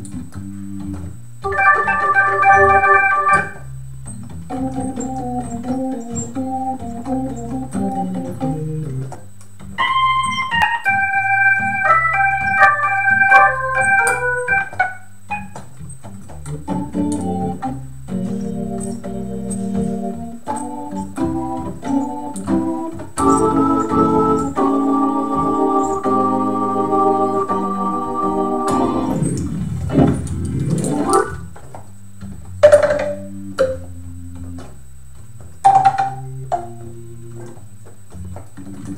Mm-hmm.